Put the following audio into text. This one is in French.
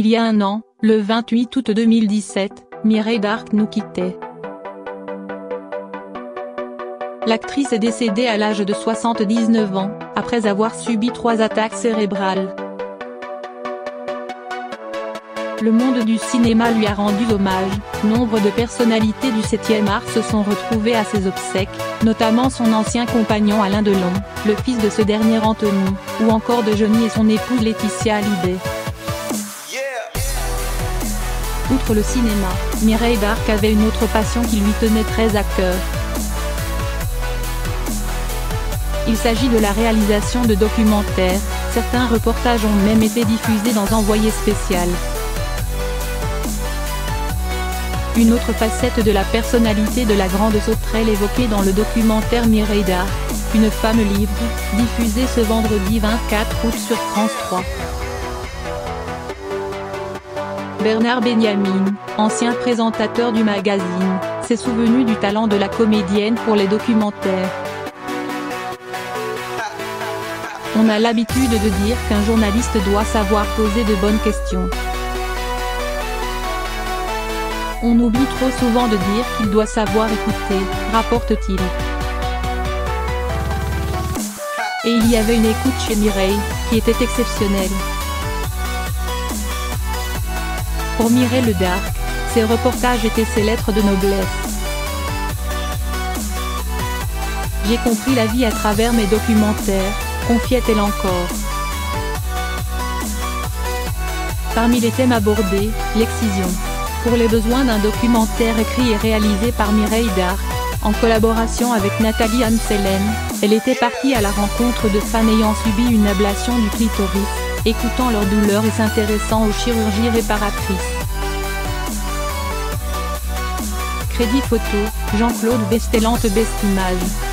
Il y a un an, le 28 août 2017, Mireille Darc nous quittait. L'actrice est décédée à l'âge de 79 ans, après avoir subi trois attaques cérébrales. Le monde du cinéma lui a rendu hommage, nombre de personnalités du 7e art se sont retrouvées à ses obsèques, notamment son ancien compagnon Alain Delon, le fils de ce dernier Anthony, ou encore de Johnny et son épouse Laetitia Hallyday. Outre le cinéma, Mireille Darc avait une autre passion qui lui tenait très à cœur. Il s'agit de la réalisation de documentaires, certains reportages ont même été diffusés dans Envoyé spécial. Une autre facette de la personnalité de la grande sauterelle évoquée dans le documentaire Mireille Darc, une femme libre, diffusé ce vendredi 24 août sur France 3. Bernard Benjamin, ancien présentateur du magazine, s'est souvenu du talent de la comédienne pour les documentaires. On a l'habitude de dire qu'un journaliste doit savoir poser de bonnes questions. On oublie trop souvent de dire qu'il doit savoir écouter, rapporte-t-il. Et il y avait une écoute chez Mireille, qui était exceptionnelle. Pour Mireille Le Darc, ses reportages étaient ses lettres de noblesse. J'ai compris la vie à travers mes documentaires, confiait-elle encore. Parmi les thèmes abordés, l'excision. Pour les besoins d'un documentaire écrit et réalisé par Mireille Darc, en collaboration avec Nathalie Anselem, elle était partie à la rencontre de femmes ayant subi une ablation du clitoris, écoutant leur douleur et s'intéressant aux chirurgies réparatrices. Crédit photo, Jean-Claude Bestelante Bestimage.